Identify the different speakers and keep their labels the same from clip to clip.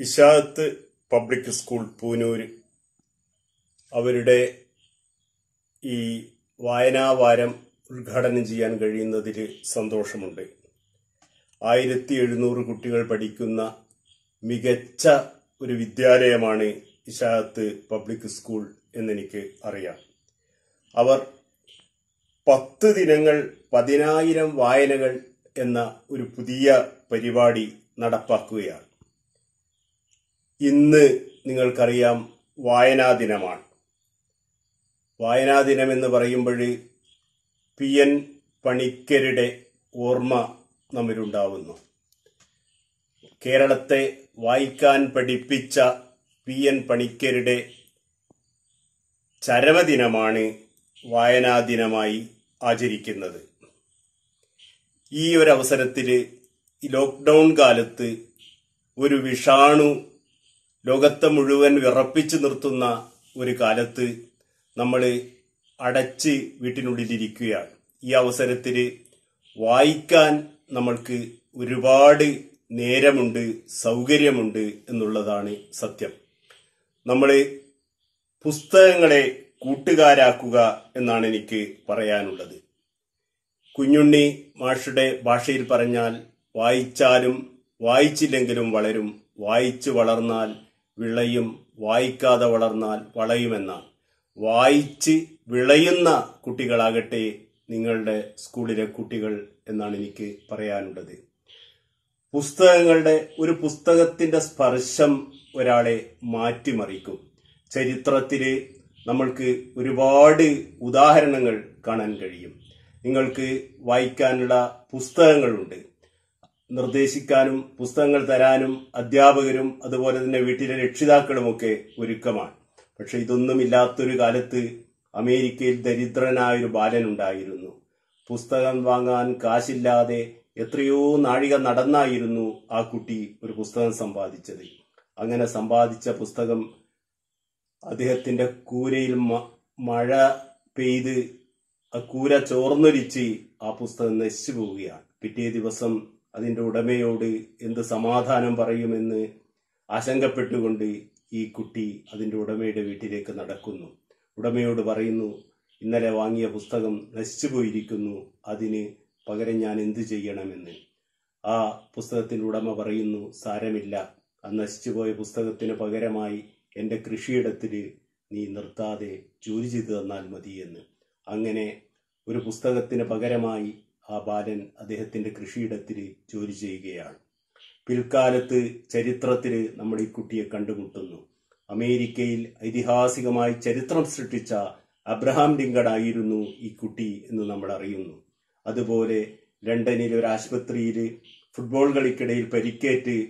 Speaker 1: ഇഷാത്ത് public school Poonoor അവരുടെ ഈ വായനാവാരം ഉദ്ഘാടനം ചെയ്യാൻ കഴിയുന്നതിൽ സന്തോഷമുണ്ട്. ആയിരത്തി എഴുന്നൂറ് കുട്ടികൾ പഠിക്കുന്ന മികച്ച ഒരു വിദ്യാലയമാണ് ഇഷാത്ത് പബ്ലിക് സ്കൂൾ എന്നെനിക്ക് അറിയാം. അവർ പത്ത് ദിനങ്ങൾ പതിനായിരം വായനകൾ എന്ന ഒരു പുതിയ പരിപാടി നടപ്പാക്കുകയാണ്. ഇന്ന് നിങ്ങൾക്കറിയാം വായനാ ദിനമാണ് വായനാ ദിനം എന്ന് പറയുമ്പോൾ പി എൻ പണിക്കരുടെ ഓർമ്മ നമ്മിലുണ്ടാവുന്നു. കേരളത്തെ വായിക്കാൻ പഠിപ്പിച്ച പി എൻ പണിക്കരുടെ ചരമദിനമാണ് വായനാ ദിനമായി ആചരിക്കുന്നത്. ഈ ഒരു അവസരത്തിൽ ലോക്ക്ഡൗൺ കാലത്ത് ഒരു വിഷാണു ലോകത്തെ മുഴുവൻ വിറപ്പിച്ചു നിർത്തുന്ന ഒരു കാലത്ത് നമ്മൾ അടച്ച് വീട്ടിനുള്ളിലിരിക്കുകയാണ്. ഈ അവസരത്തിൽ വായിക്കാൻ നമ്മൾക്ക് ഒരുപാട് നേരമുണ്ട് സൗകര്യമുണ്ട് എന്നുള്ളതാണ് സത്യം. നമ്മൾ പുസ്തകങ്ങളെ കൂട്ടുകാരാക്കുക എന്നാണ് എനിക്ക് പറയാനുള്ളത്. കുഞ്ഞുണ്ണി മാഷുടെ ഭാഷയിൽ പറഞ്ഞാൽ വായിച്ചാലും വായിച്ചില്ലെങ്കിലും വളരും വായിച്ചു വളർന്നാൽ വിളയും വായിക്കാതെ വളർന്നാൽ വളയുമെന്നാണ്. വായിച്ച് വിളയുന്ന കുട്ടികളാകട്ടെ നിങ്ങളുടെ സ്കൂളിലെ കുട്ടികൾ എന്നാണ് എനിക്ക് പറയാനുള്ളത്. പുസ്തകങ്ങളുടെ ഒരു പുസ്തകത്തിന്റെ സ്പർശം ഒരാളെ മാറ്റിമറിക്കും. ചരിത്രത്തിൽ നമ്മൾക്ക് ഒരുപാട് ഉദാഹരണങ്ങൾ കാണാൻ കഴിയും. നിങ്ങൾക്ക് വായിക്കാനുള്ള പുസ്തകങ്ങളുണ്ട്. നിർദ്ദേശിക്കാനും പുസ്തകങ്ങൾ തരാനും അധ്യാപകരും അതുപോലെ തന്നെ വീട്ടിലെ രക്ഷിതാക്കളുമൊക്കെ ഒരുക്കമാണ്. പക്ഷെ ഇതൊന്നുമില്ലാത്തൊരു കാലത്ത് അമേരിക്കയിൽ ദരിദ്രനായൊരു ബാലനുണ്ടായിരുന്നു പുസ്തകം വാങ്ങാൻ കാശില്ലാതെ എത്രയോ നാഴിക നടന്നായിരുന്നു ആ കുട്ടി ഒരു പുസ്തകം സമ്പാദിച്ചത്. അങ്ങനെ സമ്പാദിച്ച പുസ്തകം അദ്ദേഹത്തിന്റെ കൂരയിൽ മഴ പെയ്ത് ആ കൂര ചോർന്നൊലിച്ച് ആ പുസ്തകം നശിച്ചു പോവുകയാണ്. പിറ്റേ ദിവസം അതിന്റെ ഉടമയോട് എന്ത് സമാധാനം പറയുമെന്ന് ആശങ്കപ്പെട്ടുകൊണ്ട് ഈ കുട്ടി അതിന്റെ ഉടമയുടെ വീട്ടിലേക്ക് നടക്കുന്നു. ഉടമയോട് പറയുന്നു ഇന്നലെ വാങ്ങിയ പുസ്തകം നശിച്ചു പോയിരിക്കുന്നു. അതിന് പകരം ഞാൻ എന്തു ചെയ്യണമെന്ന്? ആ പുസ്തകത്തിന്റെ ഉടമ പറയുന്നു സാരമില്ല. ആ നശിച്ചു പോയ പുസ്തകത്തിന് പകരമായി എന്റെ കൃഷിയിടത്തിൽ നീ നിർത്താതെ ജോലി ചെയ്തു തന്നാൽ മതിയെന്ന്. അങ്ങനെ ഒരു പുസ്തകത്തിന് പകരമായി ആ ബാലൻ അദ്ദേഹത്തിന്റെ കൃഷിയിടത്തിൽ ജോലി ചെയ്യുകയാണ്. പിൽക്കാലത്ത് ചരിത്രത്തിൽ നമ്മൾ ഈ കുട്ടിയെ കണ്ടുമുട്ടുന്നു. അമേരിക്കയിൽ ഐതിഹാസികമായി ചരിത്രം സൃഷ്ടിച്ച അബ്രഹാം ലിങ്കൺ ആയിരുന്നു ഈ കുട്ടി എന്ന് നമ്മൾ അറിയുന്നു. അതുപോലെ ലണ്ടനിൽ ഒരു ആശുപത്രിയിൽ ഫുട്ബോൾ കളിക്കിടയിൽ പരിക്കേറ്റ്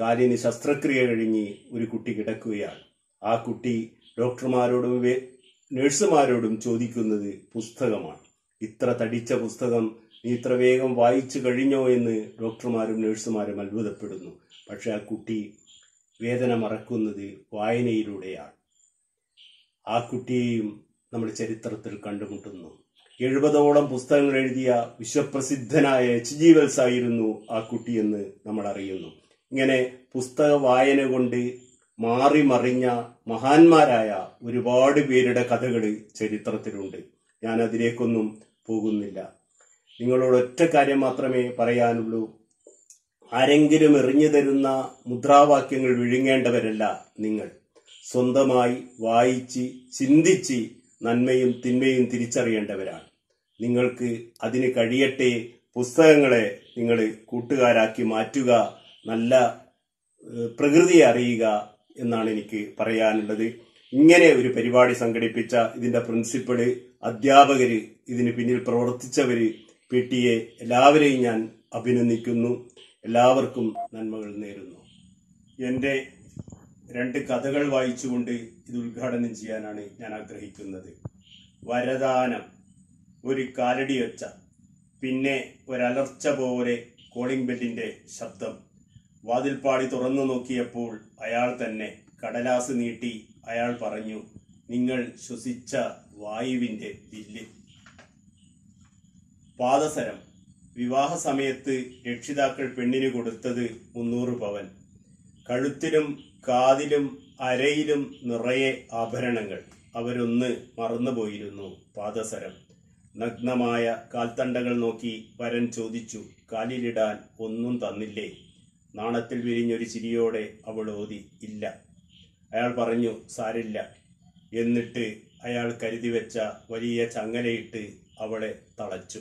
Speaker 1: കാലിന് ശസ്ത്രക്രിയ കഴിഞ്ഞ് ഒരു കുട്ടി കിടക്കുകയാണ്. ആ കുട്ടി ഡോക്ടർമാരോടും നഴ്സുമാരോടും ചോദിക്കുന്നത് പുസ്തകമാണ്. ഇത്ര തടിച്ച പുസ്തകം നീ ഇത്ര വേഗം വായിച്ചു കഴിഞ്ഞോ എന്ന് ഡോക്ടർമാരും നഴ്സുമാരും അത്ഭുതപ്പെടുന്നു. പക്ഷെ ആ കുട്ടി വേദന മറക്കുന്നത് വായനയിലൂടെയാണ്. ആ കുട്ടിയെയും നമ്മുടെ ചരിത്രത്തിൽ കണ്ടുമുട്ടുന്നു. എഴുപതോളം പുസ്തകങ്ങൾ എഴുതിയ വിശ്വപ്രസിദ്ധനായ എച്ച്. ജി. വെൽസ് ആയിരുന്നു ആ കുട്ടിയെന്ന് നമ്മൾ അറിയുന്നു. ഇങ്ങനെ പുസ്തക വായന കൊണ്ട് മാറി മറിഞ്ഞ മഹാന്മാരായ ഒരുപാട് പേരുടെ കഥകൾ ചരിത്രത്തിലുണ്ട്. ഞാൻ അതിലേക്കൊന്നും പോകുന്നില്ല. നിങ്ങളോട് ഒറ്റ കാര്യം മാത്രമേ പറയാനുള്ളൂ. ആരെങ്കിലും എറിഞ്ഞു തരുന്ന മുദ്രാവാക്യങ്ങൾ വിഴുങ്ങേണ്ടവരല്ല നിങ്ങൾ. സ്വന്തമായി വായിച്ച് ചിന്തിച്ച് നന്മയും തിന്മയും തിരിച്ചറിയേണ്ടവരാണ്. നിങ്ങൾക്ക് അതിന് കഴിയട്ടെ പുസ്തകങ്ങളെ നിങ്ങൾ കൂട്ടുകാരാക്കി മാറ്റുക നല്ല പ്രകൃതിയെ അറിയുക എന്നാണ് എനിക്ക് പറയാനുള്ളത്. ഇങ്ങനെ ഒരു പരിപാടി സംഘടിപ്പിച്ച ഇതിന്റെ പ്രിൻസിപ്പൾ അധ്യാപകര് ഇതിന് പിന്നിൽ പ്രവർത്തിച്ചവര് പി ടി എ എല്ലാവരെയും ഞാൻ അഭിനന്ദിക്കുന്നു. എല്ലാവർക്കും നന്മകൾ നേരുന്നു. എന്റെ രണ്ട് കഥകൾ വായിച്ചുകൊണ്ട് ഇത് ഉദ്ഘാടനം ചെയ്യാനാണ് ഞാൻ ആഗ്രഹിക്കുന്നത്. വരദാനം ഒരു കാലടിയൊച്ച പിന്നെ ഒരലർച്ച പോലെ കോളിംഗ് ബെല്ലിന്റെ ശബ്ദം. വാതിൽപ്പാടി തുറന്നു നോക്കിയപ്പോൾ അയാൾ തന്നെ കടലാസ് നീട്ടി അയാൾ പറഞ്ഞു നിങ്ങൾ ശ്വസിച്ച വായുവിന്റെ ബില്ല് പാദസരം. വിവാഹ സമയത്ത് രക്ഷിതാക്കൾ പെണ്ണിന് കൊടുത്തത് മുന്നൂറ് പവൻ. കഴുത്തിലും കാതിലും അരയിലും നിറയെ ആഭരണങ്ങൾ. അവരൊന്ന് മറന്നുപോയിരുന്നു പാദസരം. നഗ്നമായ കാൽത്തണ്ടകൾ നോക്കി വരൻ ചോദിച്ചു കാലിലിടാൻ ഒന്നും തന്നില്ലേ? നാണത്തിൽ വിരിഞ്ഞൊരു ചിരിയോടെ അവൾ ഓതി ഇല്ല. അയാൾ പറഞ്ഞു സാരില്ല. എന്നിട്ട് അയാൾ കരുതി വെച്ച വലിയ ചങ്ങലയിട്ട് അവളെ തളച്ചു.